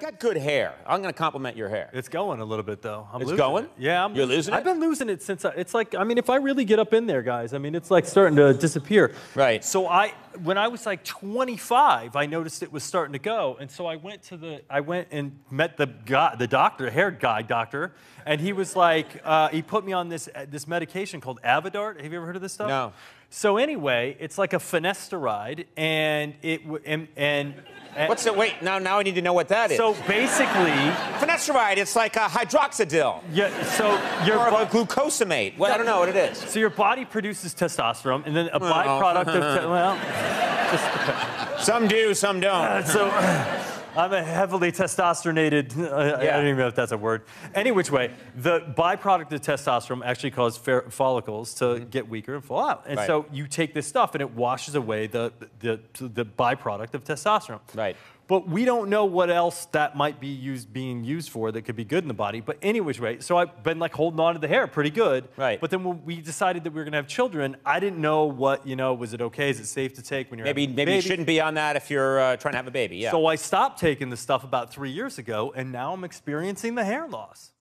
got good hair. I'm going to compliment your hair. It's going a little bit though. I'm It's going? it. Yeah, I'm You're losing I've it? been losing it since I, it's like I mean, if I really get up in there, guys, I mean, it's like starting to disappear. Right. So I, when I was like 25, I noticed it was starting to go, and so I went to the, I went and met the guy, the doctor, hair guy doctor, and he was like, uh, he put me on this this medication called Avodart. Have you ever heard of this stuff? No. So anyway, it's like a finasteride, and it and and. What's the wait? Now, now I need to know what that is. so basically, finasteride, it's like a hydroxydill yeah. So your or bo- glucosamate. Well, I don't know what it is. So your body produces testosterone, and then a byproduct of te- well, just, Some do, some don't. uh, so I'm a heavily testosteronated. Uh, I don't even know if that's a word. Any which way, the byproduct of testosterone actually causes fer- follicles to get weaker and fall out, and Right. so you take this stuff, and it washes away the the the byproduct of testosterone. Right. But we don't know what else that might be used being used for that could be good in the body. But any which way, so I've been like holding on to the hair pretty good. Right. But then when we decided that we were gonna have children, I didn't know what you know. Was it okay? Is it safe to take when you're Maybe, maybe you shouldn't be on that if you're uh, trying to have a baby. Yeah. So I stopped taking the stuff about three years ago, and now I'm experiencing the hair loss.